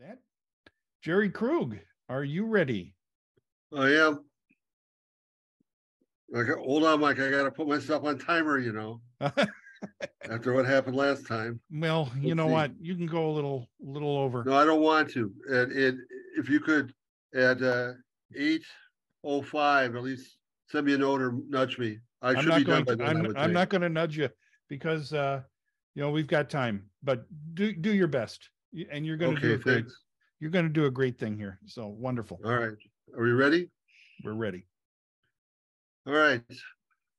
that. Jerry Krug, are you ready? I am. Okay, hold on, Mike. I gotta put myself on timer, you know, after what happened last time. Well, you Let's know see. what? You can go a little, little over. No, I don't want to. And, and if you could at uh eight oh five, at least send me a note or nudge me. I I'm should not be going done by to, I'm, I'm not going to nudge you because, uh, you know, we've got time, but do, do your best. And you're going to do a Okay, great, thanks. you're going to do a great thing here. So wonderful. All right. Are we ready? We're ready. All right.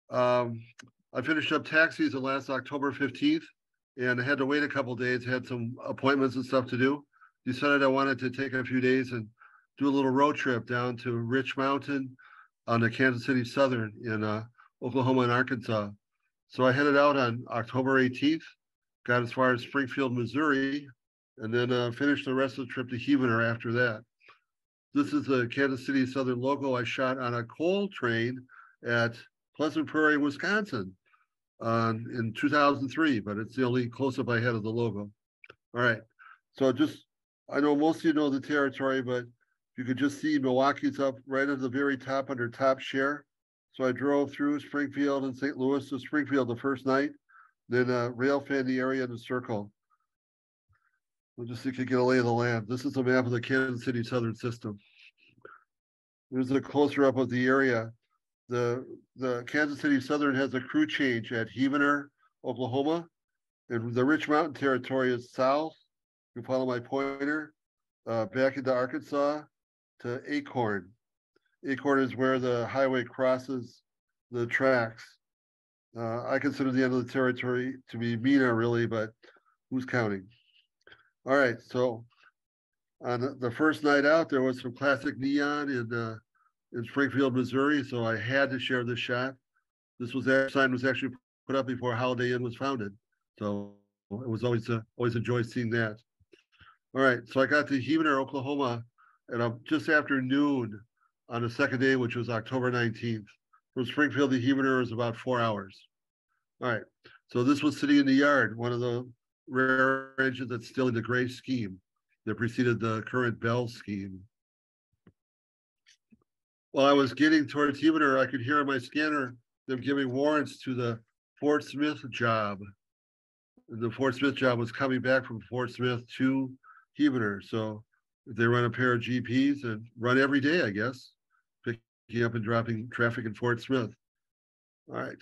Um, I finished up tax season last October fifteenth and I had to wait a couple days, had some appointments and stuff to do. Decided I wanted to take a few days and do a little road trip down to Rich Mountain on the Kansas City Southern in uh, Oklahoma and Arkansas. So I headed out on October eighteenth, got as far as Springfield, Missouri, and then uh, finished the rest of the trip to Heavener after that. This is the Kansas City Southern logo I shot on a coal train at Pleasant Prairie, Wisconsin um, in 2003, but it's the only close-up I had of the logo. All right, so just, I know most of you know the territory, but you could just see Milwaukee's up right at the very top under top share. So I drove through Springfield and St. Louis to Springfield the first night, then uh, rail fan the area in the circle. We'll just you get a lay of the land. This is a map of the Kansas City Southern System. Here's a closer up of the area. The, the Kansas City Southern has a crew change at Heavener, Oklahoma. And the Rich Mountain Territory is south. You follow my pointer, uh, back into Arkansas to Acorn. Acorn is where the highway crosses the tracks. Uh, I consider the end of the territory to be Mena really, but who's counting? All right, so on the- first night out, there was some classic neon in, uh, in Springfield, Missouri, so I had to share this shot. This was, that sign was actually put up before Holiday Inn was founded, so it was always, uh, always a joy seeing that. All right, so I got to Heavener, Oklahoma, and I'm just after noon on the second day, which was October nineteenth. From Springfield to Heavener is about four hours. All right, so this was sitting in the yard, one of the rare engine that's still in the gray scheme that preceded the current Belle scheme. While I was getting towards Heavener, I could hear on my scanner them giving warrants to the Fort Smith job. The Fort Smith job was coming back from Fort Smith to Heavener, so they run a pair of GPs and run every day, I guess. Picking up and dropping traffic in Fort Smith. All right.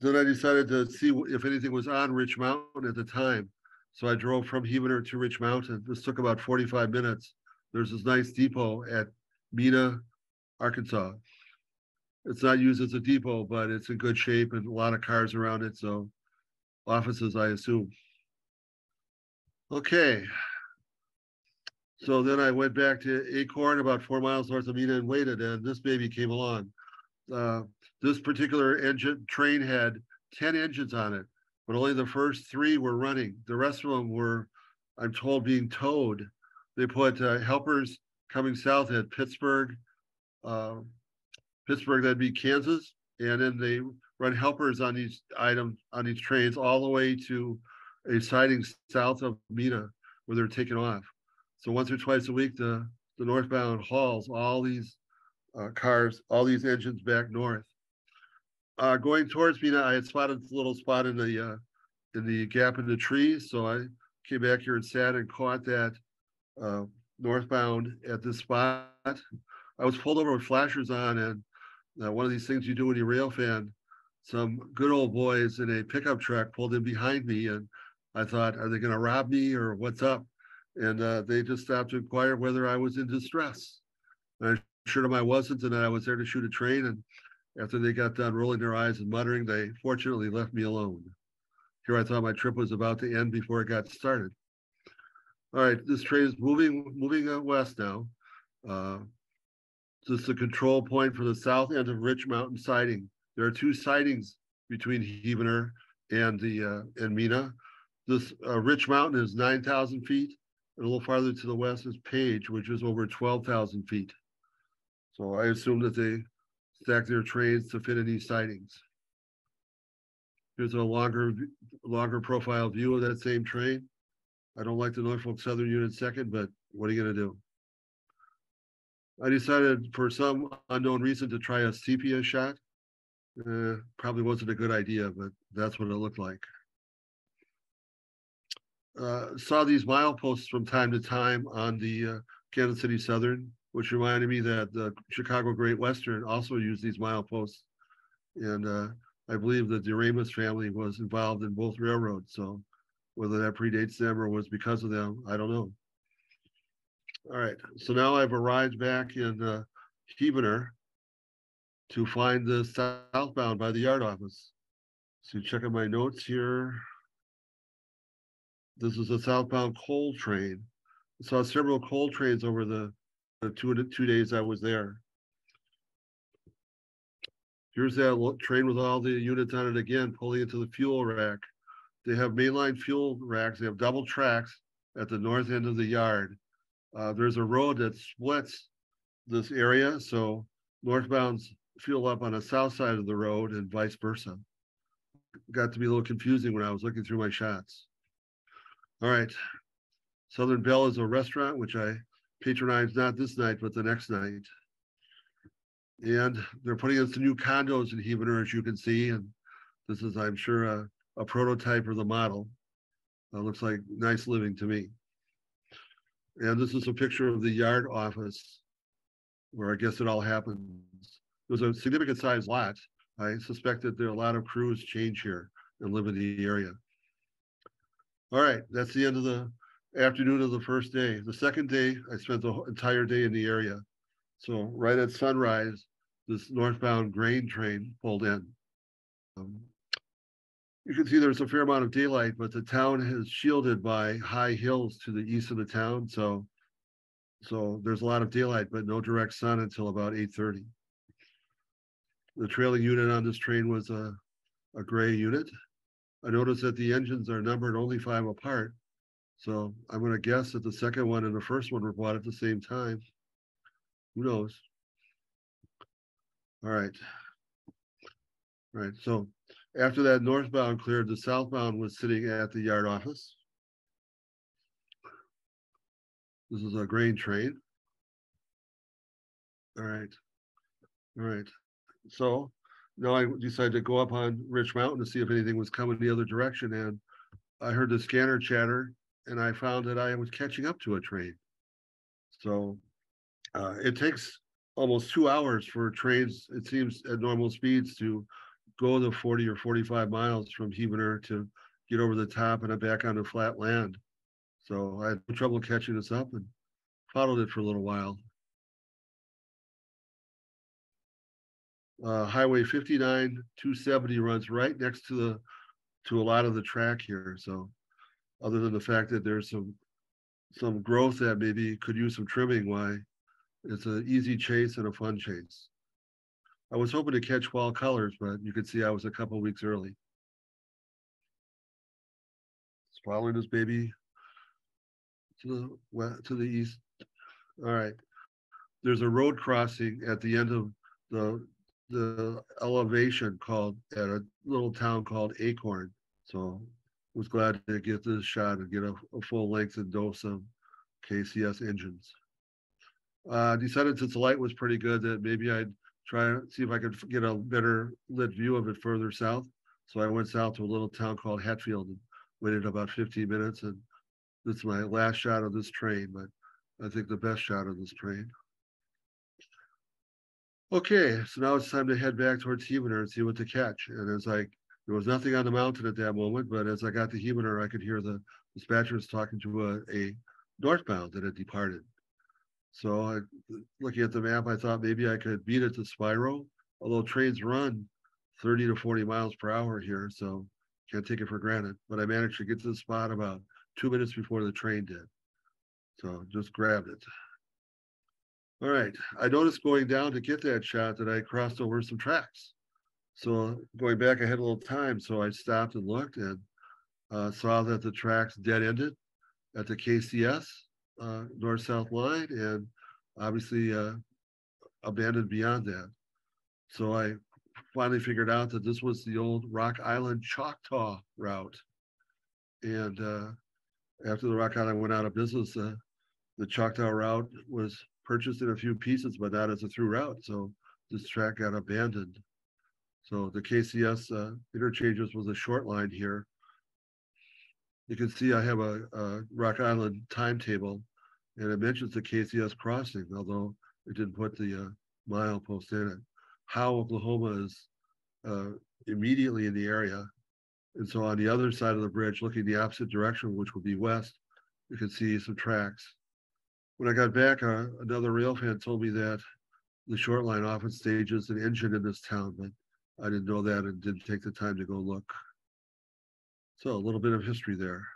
Then I decided to see if anything was on Rich Mountain at the time. So I drove from Heavener to Rich Mountain. This took about forty-five minutes. There's this nice depot at Mena, Arkansas. It's not used as a depot, but it's in good shape and a lot of cars around it, so offices, I assume. Okay. So then I went back to Acorn, about four miles north of Mena and waited, and this baby came along. Uh, this particular engine, train had ten engines on it, but only the first three were running. The rest of them were, I'm told, being towed. They put uh, helpers coming south at Pittsburgh, uh, Pittsburgh, that'd be Kansas, and then they run helpers on these items, on these trains, all the way to a siding south of Mena where they're taken off. So once or twice a week, the, the northbound hauls all these uh, cars, all these engines back north. Uh, going towards Mena, I had spotted this little spot in the, uh, in the gap in the trees, so I came back here and sat and caught that, uh, northbound at this spot. I was pulled over with flashers on and, uh, one of these things you do when you're rail fan, some good old boys in a pickup truck pulled in behind me and I thought, are they gonna rob me or what's up? And, uh, they just stopped to inquire whether I was in distress. I them I wasn't and that I was there to shoot a train and after they got done rolling their eyes and muttering, they fortunately left me alone. Here I thought my trip was about to end before it got started. All right, this train is moving, moving west now. Uh, This is the control point for the south end of Rich Mountain siding. There are two sidings between Heavener and the, uh, and Mena. This, uh, Rich Mountain is nine thousand feet. And a little farther to the west is Page, which is over twelve thousand feet. So I assume that they stack their trains to fit in these sidings. Here's a longer, longer profile view of that same train. I don't like the Norfolk Southern unit second, but what are you gonna do? I decided for some unknown reason to try a sepia shot. Uh, probably wasn't a good idea, but that's what it looked like. Uh, saw these mileposts from time to time on the uh, Kansas City Southern, which reminded me that the Chicago Great Western also used these mileposts. And uh, I believe that the DeRamus family was involved in both railroads. So whether that predates them or was because of them, I don't know. All right, so now I've arrived back in uh, Heavener to find the southbound by the yard office. So checking my notes here. This is a southbound coal train. I saw several coal trains over the, the two, two days I was there. Here's that train with all the units on it again, pulling into the fuel rack. They have mainline fuel racks. They have double tracks at the north end of the yard. Uh, there's a road that splits this area, so northbounds fuel up on the south side of the road and vice versa. Got to be a little confusing when I was looking through my shots. All right. Southern Belle is a restaurant, which I patronize not this night, but the next night. And they're putting in some new condos in Heavener, as you can see. And this is, I'm sure, a, a prototype or the model. Looks like nice living to me. And this is a picture of the yard office where I guess it all happens. It was a significant size lot. I suspect that there are a lot of crews change here and live in the area. All right, that's the end of the afternoon of the first day. The second day, I spent the entire day in the area. So right at sunrise, this northbound grain train pulled in. Um, you can see there's a fair amount of daylight, but the town is shielded by high hills to the east of the town. So, so there's a lot of daylight, but no direct sun until about 8:30. The trailing unit on this train was a, a gray unit. I noticed that the engines are numbered only five apart. So I'm going to guess that the second one and the first one were bought at the same time. Who knows? All right. All right. So after that northbound cleared, the southbound was sitting at the yard office. This is a grain train. All right. All right. So now I decided to go up on Rich Mountain to see if anything was coming the other direction. And I heard the scanner chatter and I found that I was catching up to a train. So uh, it takes almost two hours for trains, it seems at normal speeds to go the 40 or 45 miles from Heavener to get over the top and back onto flat land. So I had trouble catching this up and followed it for a little while. Uh, Highway 59 270 runs right next to the to a lot of the track here. So other than the fact that there's some some growth that maybe could use some trimming, why it's an easy chase and a fun chase. I was hoping to catch wild colors, but you could see I was a couple weeks early. Following this baby to the to the east. All right. There's a road crossing at the end of the the elevation called at a little town called Acorn. So was glad to get this shot and get a, a full length and dose of KCS engines. Uh, decided since the light was pretty good that maybe I'd try to see if I could get a better lit view of it further south. So I went south to a little town called Hatfield and waited about 15 minutes. And this is my last shot of this train, but I think the best shot of this train. Okay, so now it's time to head back towards Heavener and see what to catch. And as I, there was nothing on the mountain at that moment, but as I got to Heavener, I could hear the dispatchers talking to a, a northbound that had departed. So I, looking at the map, I thought maybe I could beat it to Spiro, although trains run 30 to 40 miles per hour here, so can't take it for granted. But I managed to get to the spot about two minutes before the train did. So just grabbed it. All right, I noticed going down to get that shot that I crossed over some tracks. So going back, I had a little time, so I stopped and looked and uh, saw that the tracks dead ended at the KCS uh, north-south line and obviously uh, abandoned beyond that. So I finally figured out that this was the old Rock Island Choctaw route. And uh, after the Rock Island went out of business, uh, the Choctaw route was purchased in a few pieces, but not as a through route. So this track got abandoned. So the KCS uh, interchanges was a short line here. You can see I have a, a Rock Island timetable and it mentions the KCS crossing, although it didn't put the uh, mile post in it. Howe, Oklahoma is uh, immediately in the area. And so on the other side of the bridge, looking the opposite direction, which would be west, you can see some tracks. When I got back, uh, another rail fan told me that the short line often stages an engine in this town, but I didn't know that and didn't take the time to go look. So a little bit of history there.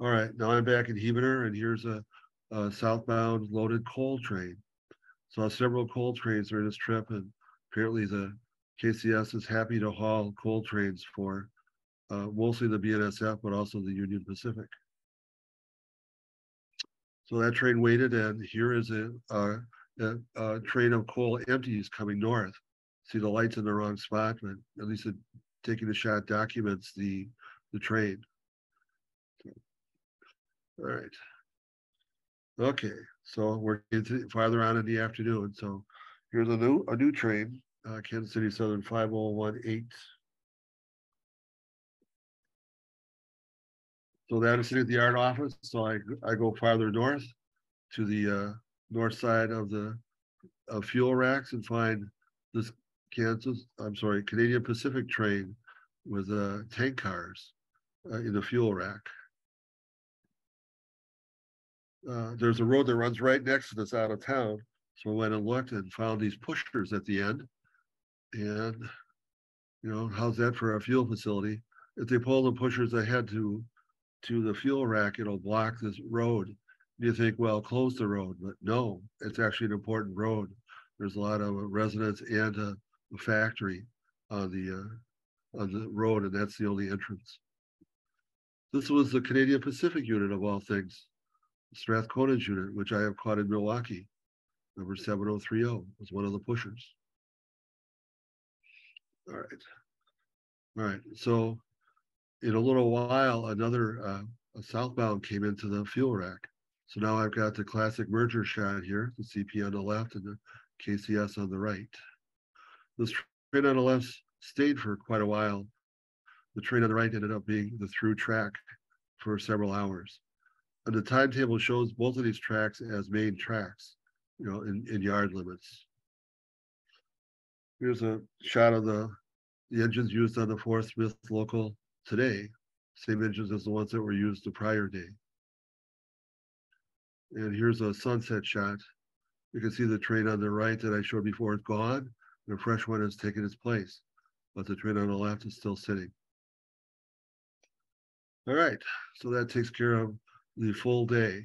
All right, now I'm back in Heavener and here's a, a southbound loaded coal train. Saw several coal trains during this trip and apparently the KCS is happy to haul coal trains for uh, mostly the BNSF, but also the Union Pacific. So that train waited and here is a, a, a, a train of coal empties coming north. See the lights in the wrong spot, but at least it, taking the shot documents the, the train. All right. Okay, so we're farther on in the afternoon. So here's a new a new train, uh, Kansas City Southern 5018. So that is sitting at the yard office. So I I go farther north to the uh, north side of the of fuel racks and find this Kansas, I'm sorry, Canadian Pacific train with uh, tank cars uh, in the fuel rack. Uh, there's a road that runs right next to this out of town. So I went and looked and found these pushers at the end. And, you know, how's that for a fuel facility? If they pull the pushers ahead to to the fuel rack, it'll block this road. You think, well, close the road, but no, it's actually an important road. There's a lot of residents and a, a factory on the uh, on the road, and that's the only entrance. This was the Canadian Pacific unit of all things. Strathcona's unit, which I have caught in Milwaukee. Number 7030 was one of the pushers. All right. All right. So in a little while, another uh, southbound came into the fuel rack. So now I've got the classic merger shot here, the CP on the left and the KCS on the right. This train on the left stayed for quite a while. The train on the right ended up being the through track for several hours. And the timetable shows both of these tracks as main tracks, you know, in, in yard limits. Here's a shot of the, the engines used on the Fort Smith local today, same engines as the ones that were used the prior day. And here's a sunset shot. You can see the train on the right that I showed before is gone. A fresh one has taken its place, but the train on the left is still sitting. All right, so that takes care of the full day.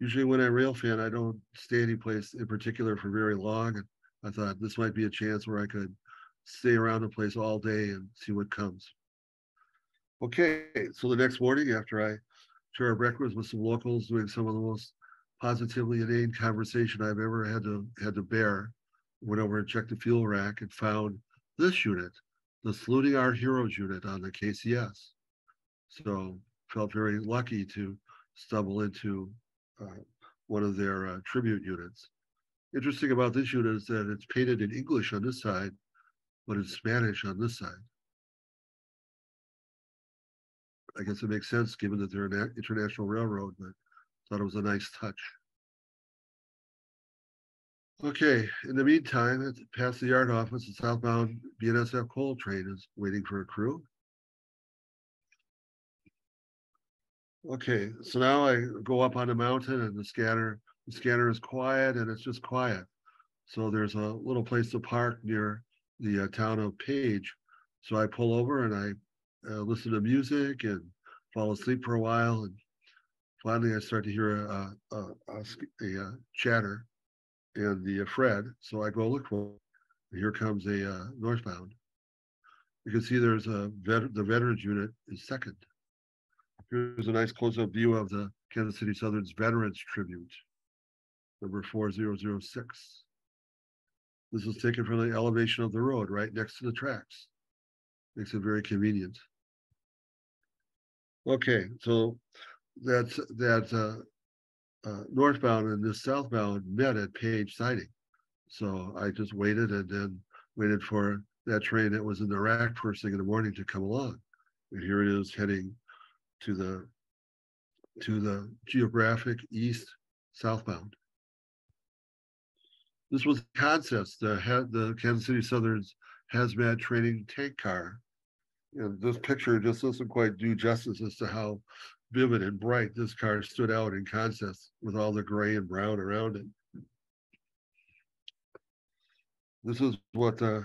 Usually when I rail fan, I don't stay any place in particular for very long. And I thought this might be a chance where I could stay around the place all day and see what comes. Okay, so the next morning after I share breakfast with some locals doing some of the most positively inane conversation I've ever had to had to bear, went over and checked the fuel rack and found this unit, the Saluting Our Heroes unit on the KCS. So felt very lucky to stumble into uh, one of their uh, tribute units. Interesting about this unit is that it's painted in English on this side, but in Spanish on this side. I guess it makes sense given that they're an international railroad, but thought it was a nice touch. Okay, in the meantime, it's past the yard office, the southbound BNSF coal train is waiting for a crew. Okay, so now I go up on the mountain and the scanner, the scanner is quiet and it's just quiet. So there's a little place to park near the uh, town of Page. So I pull over and I uh, listen to music and fall asleep for a while. And finally I start to hear a, a, a, a, a chatter and the uh, Fred. So I go look for it. Here comes a uh, northbound. You can see there's a vet, the veterans unit is second. Here's a nice close-up view of the Kansas City Southern's Veterans Tribute, number 4006. This is taken from the elevation of the road right next to the tracks. Makes it very convenient. Okay, so that's, that, uh, uh, northbound and this southbound met at Page Siding. So I just waited and then waited for that train that was in the rack first thing in the morning to come along. And here it is heading to the, to the geographic east southbound. This was Concepts, the the Kansas City Southern's hazmat training tank car. And this picture just doesn't quite do justice as to how vivid and bright this car stood out in contrast with all the gray and brown around it. This is what uh,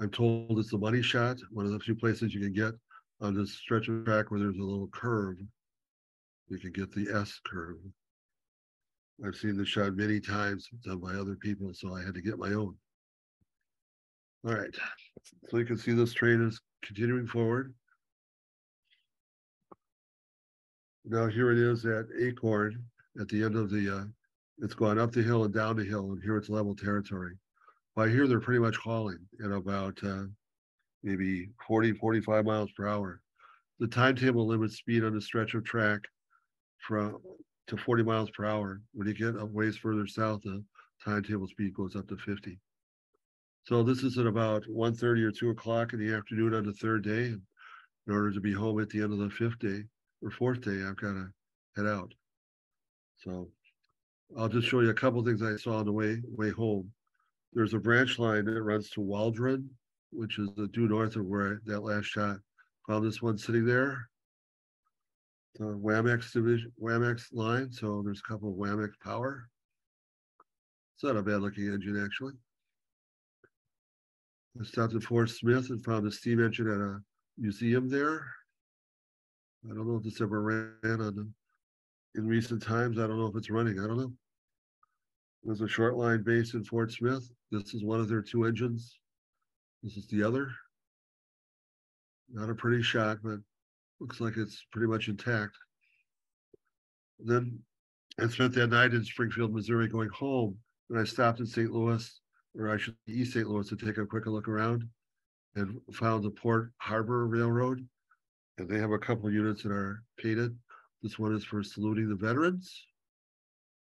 I'm told is the money shot, one of the few places you can get on this stretch of track where there's a little curve. You can get the S curve. I've seen this shot many times done by other people, so I had to get my own. All right, so you can see this train is continuing forward. Now here it is at Acorn at the end of the, uh, it's gone up the hill and down the hill, and here it's level territory. By here, they're pretty much hauling at about uh, maybe 40, 45 miles per hour. The timetable limits speed on the stretch of track from to 40 miles per hour. When you get a ways further south, the timetable speed goes up to 50. So this is at about 1.30 or 2 o'clock in the afternoon on the third day. In order to be home at the end of the fifth day or fourth day, I've got to head out. So I'll just show you a couple things I saw on the way way home. There's a branch line that runs to Waldron, which is the due north of where I, that last shot. Found this one sitting there. The Wamex division, Wamex line. So there's a couple of Wamex power. It's not a bad looking engine actually. I stopped at Fort Smith and found a steam engine at a museum there. I don't know if this ever ran on the, in recent times. I don't know if it's running. I don't know. There's a short line base in Fort Smith. This is one of their two engines. This is the other. Not a pretty shot, but looks like it's pretty much intact. Then I spent that night in Springfield, Missouri, going home. And I stopped in St. Louis, or I should East St. Louis, to take a quick look around, and found the Port Harbor Railroad. And they have a couple units that are painted. This one is for saluting the veterans.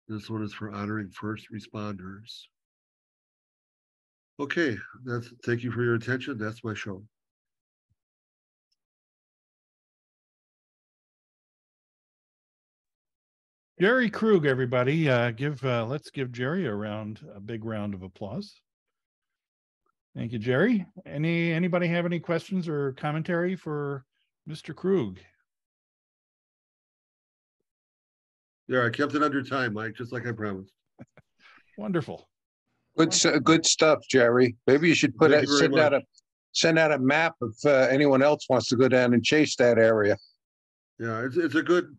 This one is for honoring first responders. Okay, that's thank you for your attention. That's my show. Jerry Krug, everybody, uh, give, uh, let's give Jerry a round, a big round of applause. Thank you, Jerry. Any, anybody have any questions or commentary for Mr. Krug? Yeah, I kept it under time, Mike, just like I promised. Wonderful. Good, s- good stuff, Jerry. Maybe you should put Thank a, you very send out a, send out a map if uh, anyone else wants to go down and chase that area. Yeah, it's it's a good.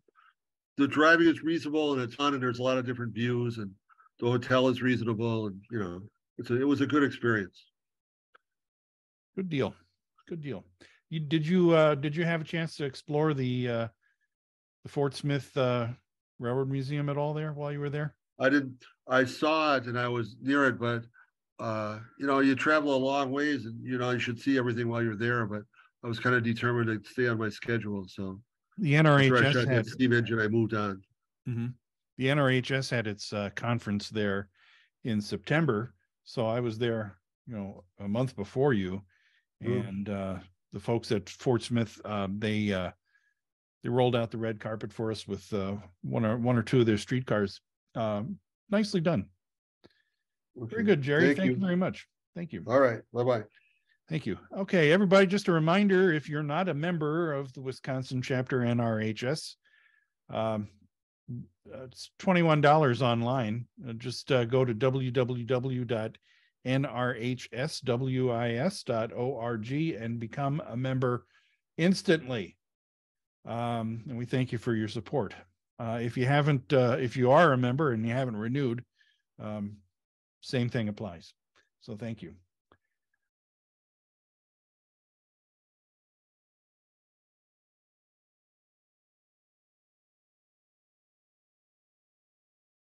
The driving is reasonable and it's fun and there's a lot of different views and the hotel is reasonable and you know it's a, it was a good experience. Good deal. Good deal. You, did you, uh, did you have a chance to explore the, uh, the Fort Smith, uh, Railroad Museum at all there while you were there? I didn't. I saw it and I was near it, but uh, you know, you travel a long ways and you know you should see everything while you're there. But I was kind of determined to stay on my schedule, so The I NRHS shot had, steam engine, I moved on. Mhm. the NRHS had its, uh, conference there in September. So I was there, you know, a month before you. Mm. And, uh, the folks at Fort Smith, um, they, uh, they rolled out the red carpet for us with, uh, one or, one or two of their streetcars. Um, nicely done. Very good, Jerry. Thank Thank you you. very much. Thank you. All right, bye bye. Thank you. Okay, everybody, just a reminder, if you're not a member of the Wisconsin chapter NRHS, um, it's twenty-one dollars online. Uh, Just uh, go to www.nrhswis.org and become a member instantly. Um, and we thank you for your support. Uh, if you haven't, uh, if you are a member and you haven't renewed, um, same thing applies. So thank you.